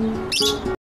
うん。